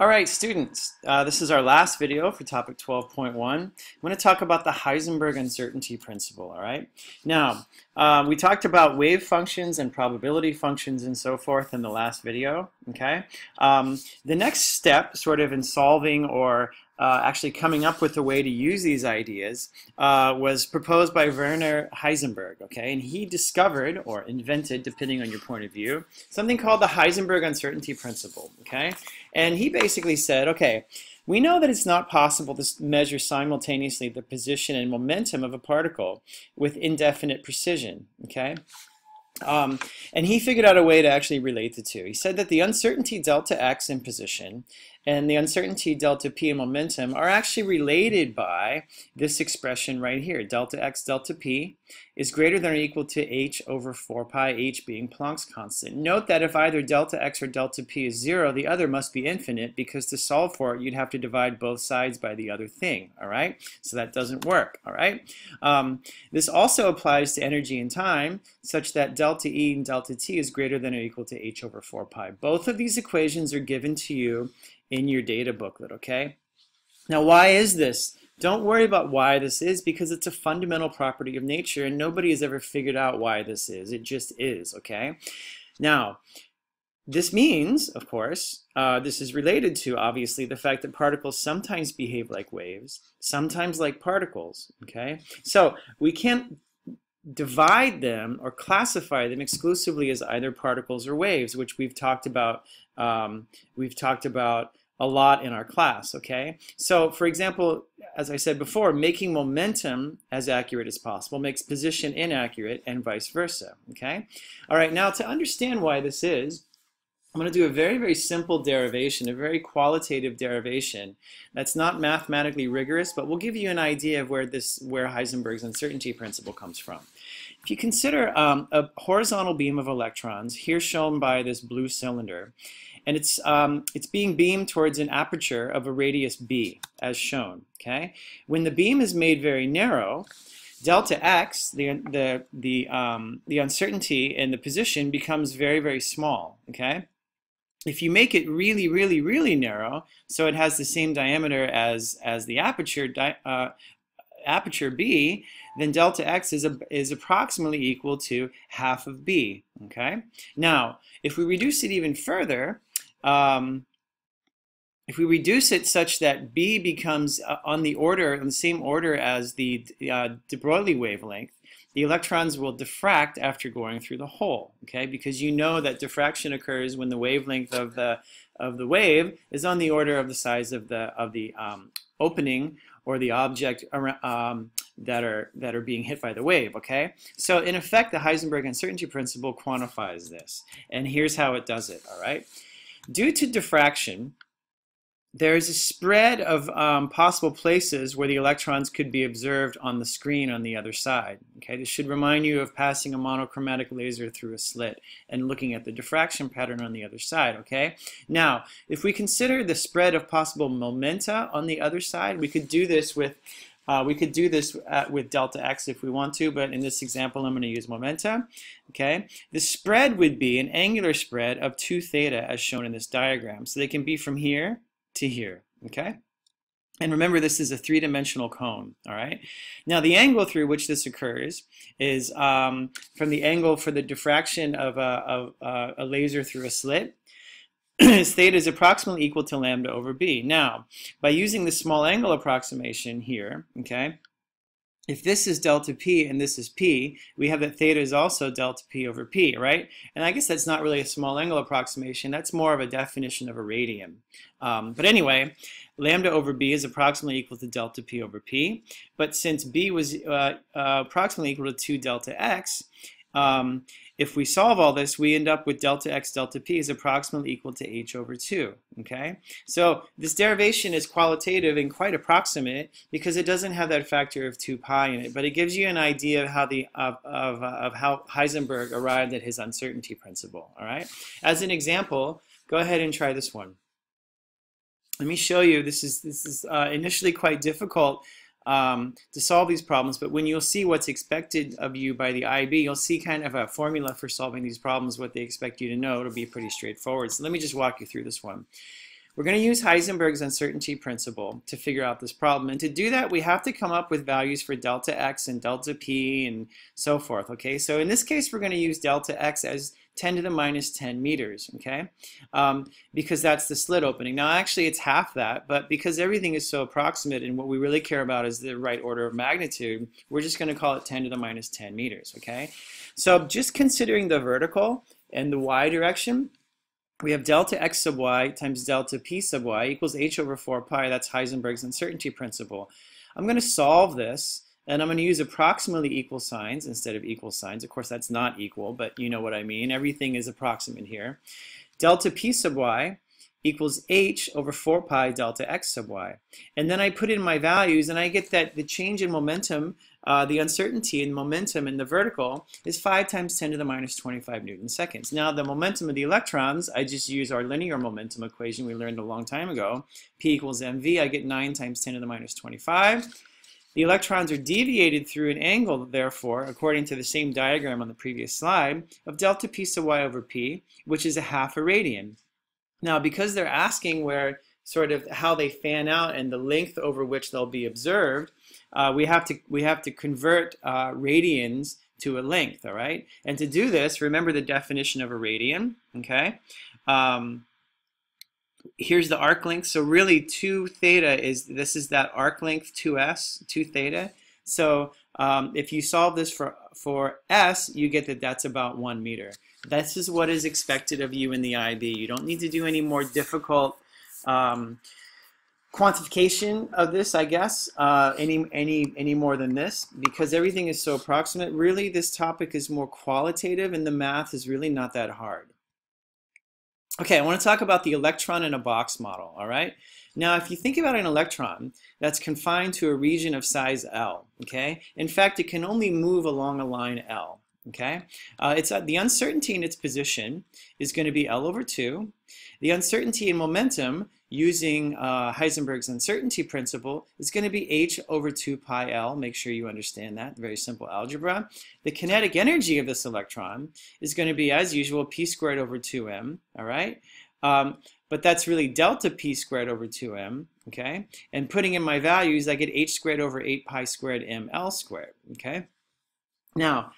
All right, students, uh, this is our last video for topic 12.1. I'm going to talk about the Heisenberg uncertainty principle, all right? Now, uh, we talked about wave functions and probability functions and so forth in the last video, okay? Um, the next step, sort of in solving or uh, actually coming up with a way to use these ideas uh, was proposed by Werner Heisenberg, okay? And he discovered, or invented, depending on your point of view, something called the Heisenberg uncertainty principle, okay? And he basically said, okay, we know that it's not possible to measure simultaneously the position and momentum of a particle with indefinite precision, okay? Um, and he figured out a way to actually relate the two. He said that the uncertainty delta x in position and the uncertainty delta p and momentum are actually related by this expression right here. Delta x delta p is greater than or equal to h over 4 pi, h being Planck's constant. Note that if either delta x or delta p is 0, the other must be infinite because to solve for it, you'd have to divide both sides by the other thing, all right? So that doesn't work, all right? Um, this also applies to energy and time, such that delta E and delta T is greater than or equal to h over 4 pi. Both of these equations are given to you in your data booklet, okay? Now, why is this? Don't worry about why this is because it's a fundamental property of nature and nobody has ever figured out why this is. It just is, okay? Now, this means, of course, uh, this is related to, obviously, the fact that particles sometimes behave like waves, sometimes like particles, okay? So we can't divide them or classify them exclusively as either particles or waves, which we've talked about, um, we've talked about a lot in our class, okay? So for example, as I said before, making momentum as accurate as possible makes position inaccurate and vice versa, okay? All right, now to understand why this is, I'm going to do a very, very simple derivation, a very qualitative derivation that's not mathematically rigorous, but will give you an idea of where this, where Heisenberg's uncertainty principle comes from. If you consider um, a horizontal beam of electrons, here shown by this blue cylinder, and it's, um, it's being beamed towards an aperture of a radius b, as shown. Okay, When the beam is made very narrow, delta x, the, the, the, um, the uncertainty in the position becomes very, very small. Okay, If you make it really, really, really narrow, so it has the same diameter as, as the aperture, uh, aperture b, then delta x is, a, is approximately equal to half of b. Okay. Now, if we reduce it even further, um, if we reduce it such that B becomes uh, on the order, on the same order as the uh, de Broglie wavelength, the electrons will diffract after going through the hole, okay? Because you know that diffraction occurs when the wavelength of the of the wave is on the order of the size of the of the um, opening or the object um, that are that are being hit by the wave, okay? So in effect, the Heisenberg uncertainty principle quantifies this, and here's how it does it, all right? Due to diffraction, there is a spread of um, possible places where the electrons could be observed on the screen on the other side. Okay, this should remind you of passing a monochromatic laser through a slit and looking at the diffraction pattern on the other side. Okay, now if we consider the spread of possible momenta on the other side, we could do this with uh, we could do this uh, with delta x if we want to, but in this example, I'm going to use momenta. Okay, the spread would be an angular spread of 2 theta as shown in this diagram. So they can be from here to here. Okay. And remember, this is a three-dimensional cone, all right? Now, the angle through which this occurs is um, from the angle for the diffraction of a, of uh, a laser through a slit theta is approximately equal to lambda over b. Now, by using the small angle approximation here, okay, if this is delta p and this is p, we have that theta is also delta p over p, right? And I guess that's not really a small angle approximation. That's more of a definition of a radian. Um, but anyway, lambda over b is approximately equal to delta p over p. But since b was uh, uh, approximately equal to 2 delta x, um, if we solve all this, we end up with delta x delta p is approximately equal to h over 2. Okay, So this derivation is qualitative and quite approximate because it doesn't have that factor of 2 pi in it, but it gives you an idea of how, the, of, of, of how Heisenberg arrived at his uncertainty principle. All right. As an example, go ahead and try this one. Let me show you. This is, this is uh, initially quite difficult um, to solve these problems, but when you'll see what's expected of you by the IB, you'll see kind of a formula for solving these problems, what they expect you to know. It'll be pretty straightforward. So let me just walk you through this one. we're going to use Heisenberg's uncertainty principle to figure out this problem. And to do that, we have to come up with values for delta x and delta p and so forth, okay? So in this case, we're going to use delta x as 10 to the minus 10 meters, okay? Um, because that's the slit opening. Now, actually, it's half that, but because everything is so approximate and what we really care about is the right order of magnitude, we're just going to call it 10 to the minus 10 meters, okay? So just considering the vertical and the y direction, we have delta x sub y times delta p sub y equals h over 4 pi. That's Heisenberg's uncertainty principle. I'm going to solve this, and I'm going to use approximately equal signs instead of equal signs. Of course, that's not equal, but you know what I mean. Everything is approximate here. Delta p sub y equals h over 4 pi delta x sub y. And then I put in my values, and I get that the change in momentum uh, the uncertainty in momentum in the vertical is 5 times 10 to the minus 25 newton seconds. Now the momentum of the electrons, I just use our linear momentum equation we learned a long time ago. P equals mv, I get 9 times 10 to the minus 25. The electrons are deviated through an angle, therefore, according to the same diagram on the previous slide, of delta p sub y over p, which is a half a radian. Now, because they're asking where sort of how they fan out and the length over which they'll be observed, uh, we have to we have to convert uh, radians to a length, all right? And to do this, remember the definition of a radian, okay? Um, here's the arc length. So really 2 theta is, this is that arc length 2s, 2 theta. So um, if you solve this for, for s, you get that that's about 1 meter. This is what is expected of you in the IB. You don't need to do any more difficult um, quantification of this, I guess, uh, any any any more than this, because everything is so approximate. Really, this topic is more qualitative, and the math is really not that hard. Okay, I want to talk about the electron in a box model. All right. Now, if you think about an electron that's confined to a region of size L, okay, in fact, it can only move along a line L. Okay, uh, it's uh, the uncertainty in its position is going to be L over 2. The uncertainty in momentum using uh, Heisenberg's uncertainty principle is going to be h over 2 pi L. Make sure you understand that. Very simple algebra. The kinetic energy of this electron is going to be, as usual, p squared over 2m. All right. Um, but that's really delta p squared over 2m, okay? And putting in my values, I get h squared over 8 pi squared ml squared, okay? Now,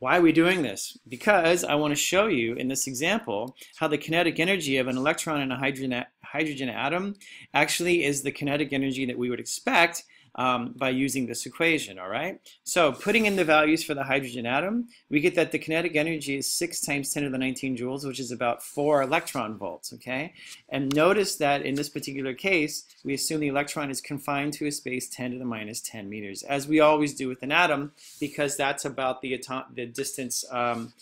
why are we doing this? Because I want to show you in this example how the kinetic energy of an electron in a hydrogen, hydrogen atom actually is the kinetic energy that we would expect um, by using this equation, all right? So putting in the values for the hydrogen atom, we get that the kinetic energy is 6 times 10 to the 19 joules, which is about 4 electron volts, okay? And notice that in this particular case, we assume the electron is confined to a space 10 to the minus 10 meters, as we always do with an atom, because that's about the, atom the distance um,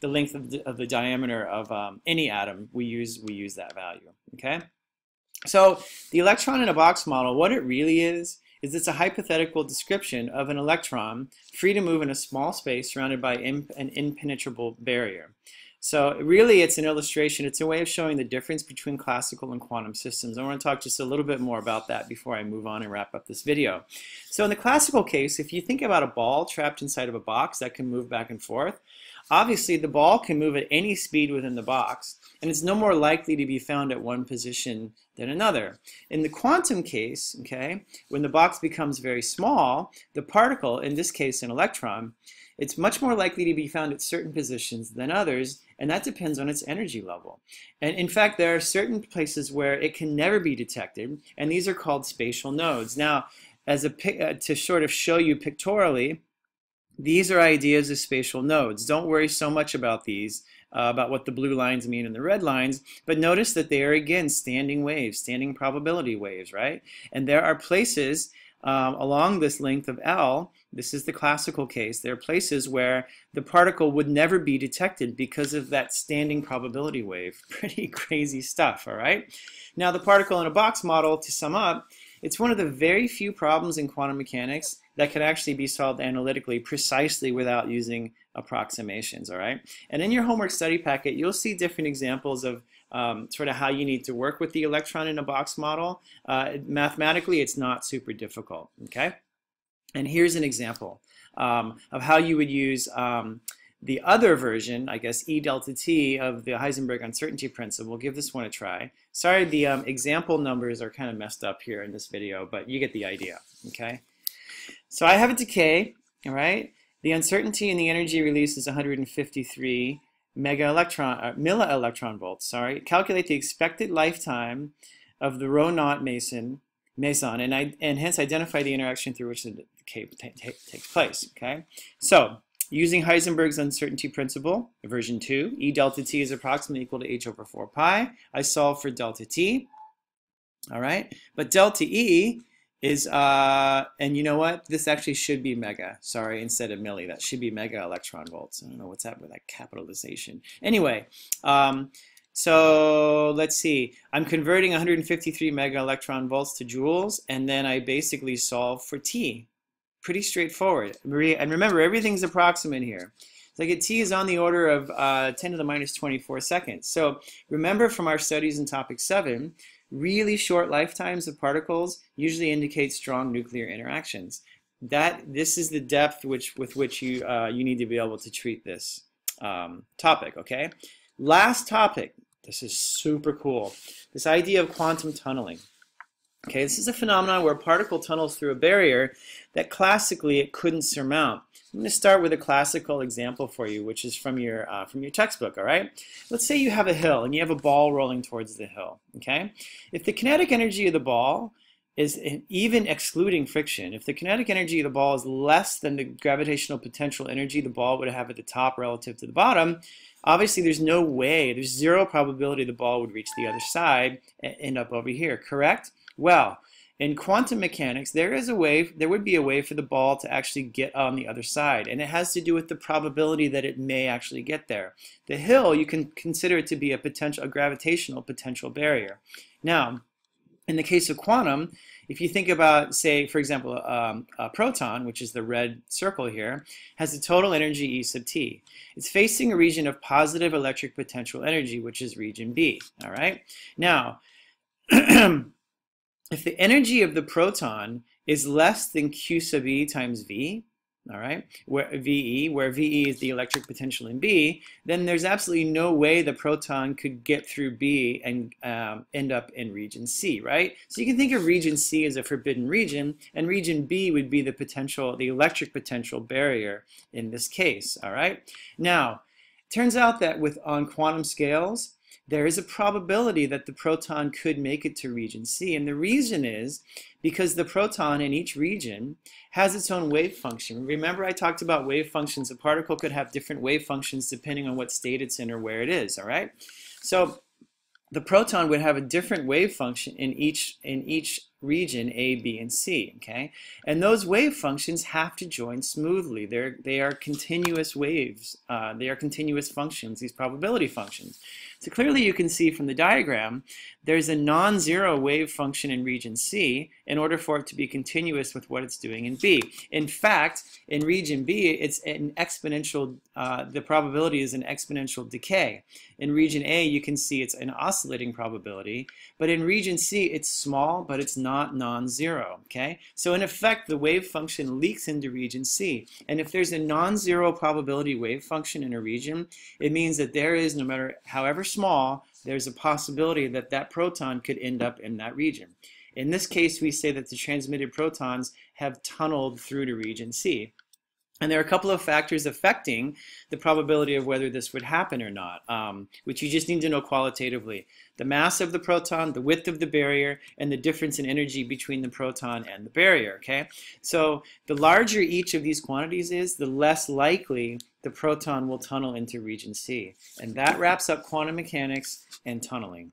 the length of the, of the diameter of um, any atom, we use, we use that value, okay? So the electron in a box model, what it really is, is it's a hypothetical description of an electron free to move in a small space surrounded by an impenetrable barrier. So really it's an illustration, it's a way of showing the difference between classical and quantum systems. I want to talk just a little bit more about that before I move on and wrap up this video. So in the classical case, if you think about a ball trapped inside of a box that can move back and forth, obviously the ball can move at any speed within the box, and it's no more likely to be found at one position than another. In the quantum case, okay, when the box becomes very small, the particle, in this case an electron, it's much more likely to be found at certain positions than others, and that depends on its energy level. And in fact, there are certain places where it can never be detected, and these are called spatial nodes. Now, as a uh, to sort of show you pictorially, these are ideas of spatial nodes. Don't worry so much about these uh, about what the blue lines mean and the red lines, but notice that they are again standing waves, standing probability waves, right? And there are places um, along this length of L, this is the classical case, there are places where the particle would never be detected because of that standing probability wave. Pretty crazy stuff, all right? Now the particle in a box model, to sum up, it's one of the very few problems in quantum mechanics that can actually be solved analytically precisely without using approximations, all right? And in your homework study packet, you'll see different examples of um, sort of how you need to work with the electron in a box model. Uh, mathematically, it's not super difficult, okay? And here's an example um, of how you would use um, the other version, I guess, E delta T of the Heisenberg uncertainty principle. We'll Give this one a try. Sorry, the um, example numbers are kind of messed up here in this video, but you get the idea, okay? So I have a decay, all right? The uncertainty in the energy release is 153 mega electron, uh, milli electron volts, sorry. Calculate the expected lifetime of the rho naught meson, meson and, I, and hence identify the interaction through which the decay takes place, okay? So Using Heisenberg's uncertainty principle, version 2, E delta t is approximately equal to h over 4 pi. I solve for delta t, all right? But delta E is, uh, and you know what? This actually should be mega, sorry, instead of milli. That should be mega electron volts. I don't know what's up with that capitalization. Anyway, um, so let's see. I'm converting 153 mega electron volts to joules, and then I basically solve for T, pretty straightforward. And remember, everything's approximate here. Like a t is on the order of uh, 10 to the minus 24 seconds. So remember from our studies in topic 7, really short lifetimes of particles usually indicate strong nuclear interactions. That This is the depth which, with which you, uh, you need to be able to treat this um, topic, okay? Last topic, this is super cool. This idea of quantum tunneling. Okay, this is a phenomenon where a particle tunnels through a barrier that classically it couldn't surmount. I'm going to start with a classical example for you, which is from your uh, from your textbook. All right. Let's say you have a hill and you have a ball rolling towards the hill. Okay. If the kinetic energy of the ball is even excluding friction, if the kinetic energy of the ball is less than the gravitational potential energy the ball would have at the top relative to the bottom, obviously there's no way, there's zero probability the ball would reach the other side and end up over here. Correct? Well, in quantum mechanics, there is a way, there would be a way for the ball to actually get on the other side, and it has to do with the probability that it may actually get there. The hill, you can consider it to be a potential, a gravitational potential barrier. Now, in the case of quantum, if you think about, say, for example, um, a proton, which is the red circle here, has a total energy E sub t. It's facing a region of positive electric potential energy, which is region B, all right? Now, if the energy of the proton is less than Q sub E times V, all right, where VE, where VE is the electric potential in B, then there's absolutely no way the proton could get through B and um, end up in region C, right? So you can think of region C as a forbidden region, and region B would be the potential, the electric potential barrier in this case, all right? Now, turns out that with on quantum scales, there is a probability that the proton could make it to region C. And the reason is because the proton in each region has its own wave function. Remember I talked about wave functions. A particle could have different wave functions depending on what state it's in or where it is, all right? So the proton would have a different wave function in each in each region A, B, and C. Okay, and those wave functions have to join smoothly. They're they are continuous waves. Uh, they are continuous functions. These probability functions. So clearly you can see from the diagram, there's a non-zero wave function in region C in order for it to be continuous with what it's doing in B. In fact, in region B, it's an exponential, uh, the probability is an exponential decay. In region A, you can see it's an oscillating probability, but in region C, it's small, but it's not non-zero, okay? So in effect, the wave function leaks into region C. And if there's a non-zero probability wave function in a region, it means that there is, no matter however small, there's a possibility that that proton could end up in that region. In this case, we say that the transmitted protons have tunneled through to region C. And there are a couple of factors affecting the probability of whether this would happen or not, um, which you just need to know qualitatively. The mass of the proton, the width of the barrier, and the difference in energy between the proton and the barrier, okay? So the larger each of these quantities is, the less likely the proton will tunnel into region C. And that wraps up quantum mechanics and tunneling.